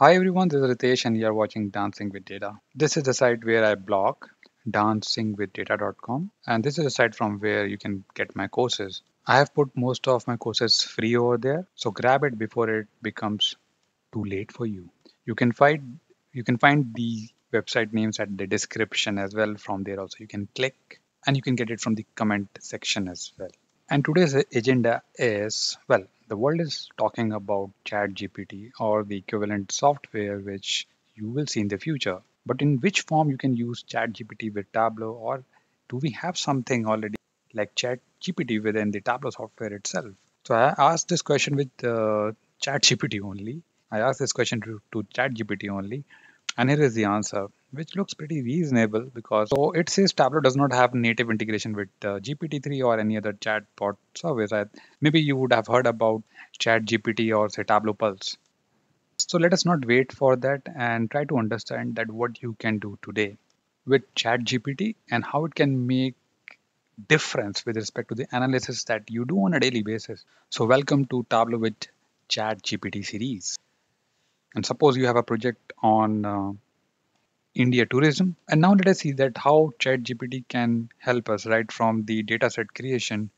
Hi everyone, this is Ritesh and you're watching Dancing with Data. This is the site where I blog, dancesingwithdata.com, and this is a site from where you can get my courses. I have put most of my courses free over there, so grab it before it becomes too late for you. You can find you can find the website names at the description as well from there also. You can click and you can get it from the comment section as well. And today's agenda is well, the world is talking about ChatGPT or the equivalent software which you will see in the future. But in which form you can use ChatGPT with Tableau, or do we have something already like ChatGPT within the Tableau software itself? So I asked this question with uh, ChatGPT only. I asked this question to, to ChatGPT only, and here is the answer, which looks pretty reasonable because so it says Tableau does not have native integration with uh, GPT-3 or any other chatbot service. I, maybe you would have heard about ChatGPT or say Tableau Pulse. So let us not wait for that and try to understand that what you can do today with ChatGPT and how it can make difference with respect to the analysis that you do on a daily basis. So welcome to Tableau with ChatGPT series. And suppose you have a project on uh, India tourism. And now let us see that how ChatGPT can help us right from the dataset creation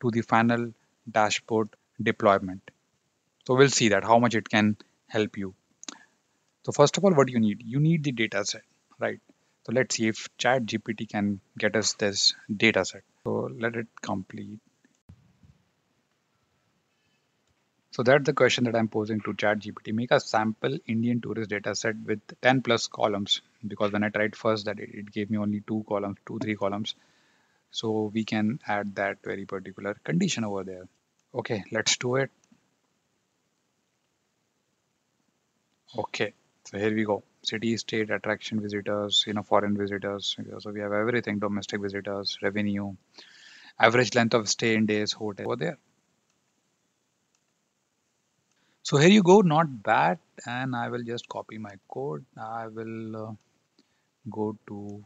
to the final dashboard deployment. So we'll see that how much it can help you. So first of all, what do you need? You need the dataset, right? So let's see if ChatGPT can get us this dataset. So let it complete. So that's the question that I'm posing to ChatGPT. Make a sample Indian tourist data set with 10 plus columns because when I tried first that it, it gave me only two columns, two, three columns. So we can add that very particular condition over there. Okay, let's do it. Okay, so here we go. City, state, attraction visitors, you know, foreign visitors. So we have everything, domestic visitors, revenue, average length of stay in days, hotel over there. So here you go, not bad. And I will just copy my code. I will uh, go to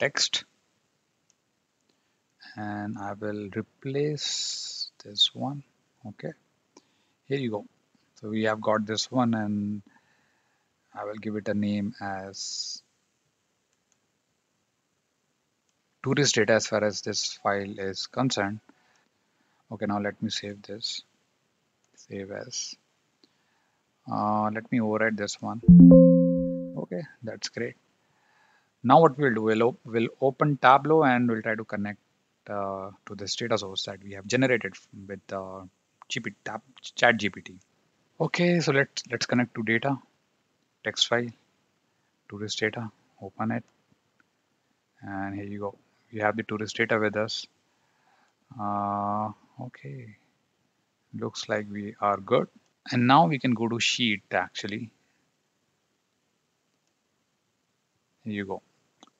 text and I will replace this one. Okay, here you go. So we have got this one and I will give it a name as tourist data as far as this file is concerned. Okay, now let me save this save as. Uh, let me override this one. Okay that's great. Now what we'll do we'll, op we'll open tableau and we'll try to connect uh, to this data source that we have generated with uh, GPT, tab, chat GPT okay so let's let's connect to data text file tourist data open it. And here you go. We have the tourist data with us. Uh, okay looks like we are good. And now we can go to sheet actually. Here you go.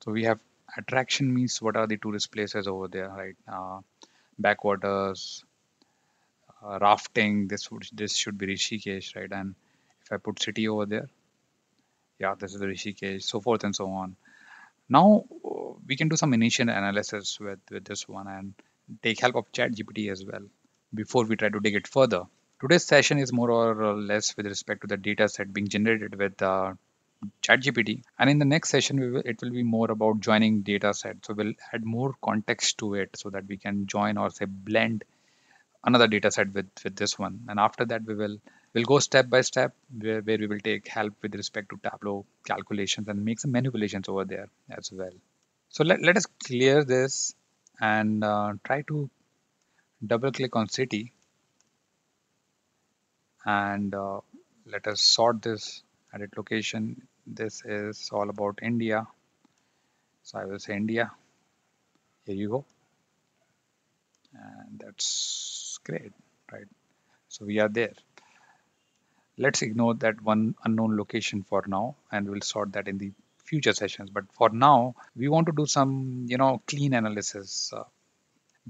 So we have attraction means what are the tourist places over there right? Uh, backwaters uh, rafting this would this should be Rishikesh right? And if I put city over there yeah this is the Rishikesh so forth and so on. Now we can do some initial analysis with with this one and take help of chat GPT as well before we try to dig it further. Today's session is more or less with respect to the data set being generated with uh, ChatGPT. And in the next session, will, it will be more about joining data set. So we'll add more context to it so that we can join or say blend another data set with, with this one. And after that, we will we'll go step by step where, where we will take help with respect to Tableau calculations and make some manipulations over there as well. So let, let us clear this and uh, try to double click on city and uh, let us sort this its location. This is all about India. So I will say India. Here you go. And that's great right? So we are there. Let's ignore that one unknown location for now and we'll sort that in the future sessions. But for now we want to do some you know clean analysis uh,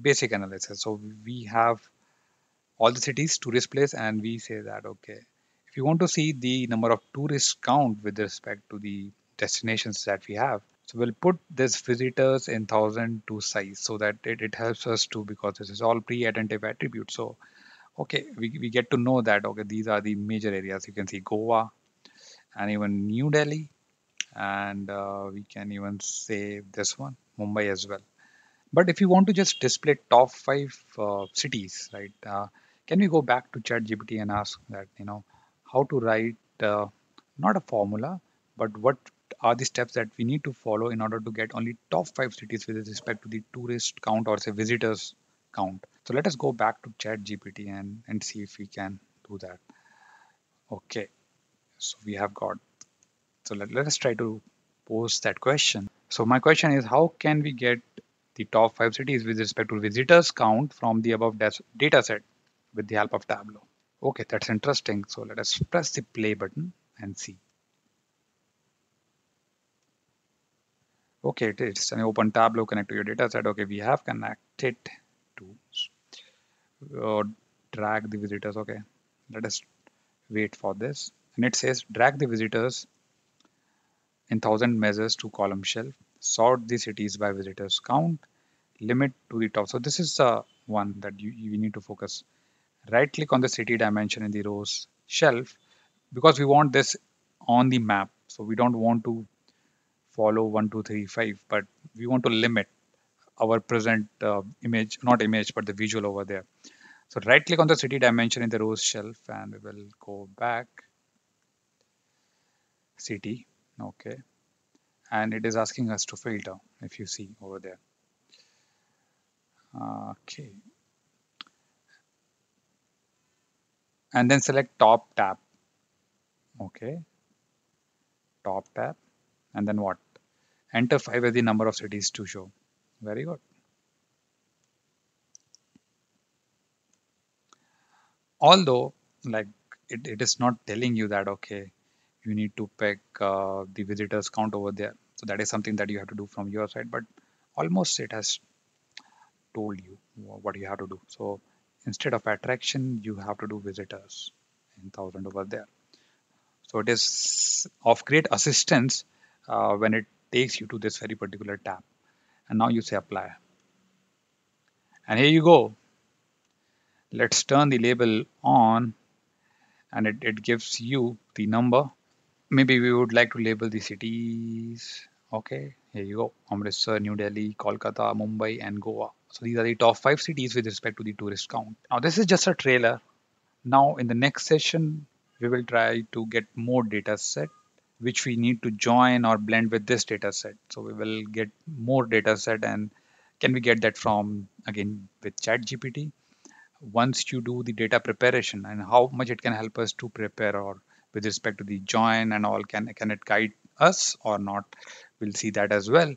basic analysis. So we have all the cities, tourist place, and we say that, okay, if you want to see the number of tourists count with respect to the destinations that we have, so we'll put this visitors in thousand to size so that it, it helps us to because this is all pre-attentive attribute. So okay we, we get to know that okay these are the major areas you can see goa and even new delhi and uh, we can even say this one mumbai as well but if you want to just display top five uh, cities right uh, can we go back to ChatGPT and ask that you know how to write uh, not a formula but what are the steps that we need to follow in order to get only top five cities with respect to the tourist count or say visitors count? So let us go back to ChatGPT and and see if we can do that. Okay. So we have got so let, let us try to pose that question. So my question is how can we get the top five cities with respect to visitors count from the above data set with the help of Tableau. Okay, that's interesting. So let us press the play button and see. Okay, it's an open Tableau, connect to your data set. Okay, we have connected to uh, drag the visitors. Okay, let us wait for this. And it says drag the visitors in thousand measures to column shelf, sort the cities by visitors count, limit to the top. So this is the one that you, you need to focus. Right click on the city dimension in the rows shelf because we want this on the map. So we don't want to follow one, two, three, five, but we want to limit our present uh, image, not image, but the visual over there. So right click on the city dimension in the rows shelf and we will go back city. Okay. And it is asking us to filter if you see over there. Okay. And then select top tab. Okay. Top tab. And then what? Enter 5 as the number of cities to show. Very good. Although, like, it, it is not telling you that, okay, you need to pick uh, the visitors count over there. So that is something that you have to do from your side, but almost it has told you what you have to do. So instead of attraction, you have to do visitors in thousand over there. So it is of great assistance uh, when it takes you to this very particular tab. And now you say apply. And here you go. Let's turn the label on and it, it gives you the number. Maybe we would like to label the cities. Okay, here you go. Amritsar, New Delhi, Kolkata, Mumbai, and Goa. So these are the top five cities with respect to the tourist count. Now this is just a trailer. Now in the next session, we will try to get more data set which we need to join or blend with this data set. So we will get more data set and can we get that from again with chat GPT once you do the data preparation and how much it can help us to prepare or with respect to the join and all can can it guide us or not? We'll see that as well.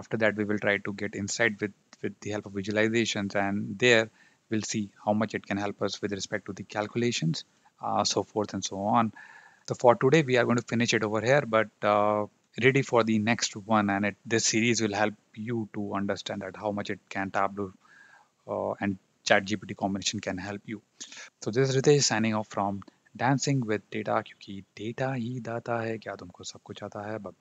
After that we will try to get insight with with the help of visualizations and there we'll see how much it can help us with respect to the calculations uh, so forth and so on. So for today we are going to finish it over here but uh, ready for the next one and it, this series will help you to understand that how much it can tableau uh, and chat gpt combination can help you. So this is Ritesh signing off from dancing with data क्योंकि data ही दाता है, क्या तुमको सब कुछ आता है? बाय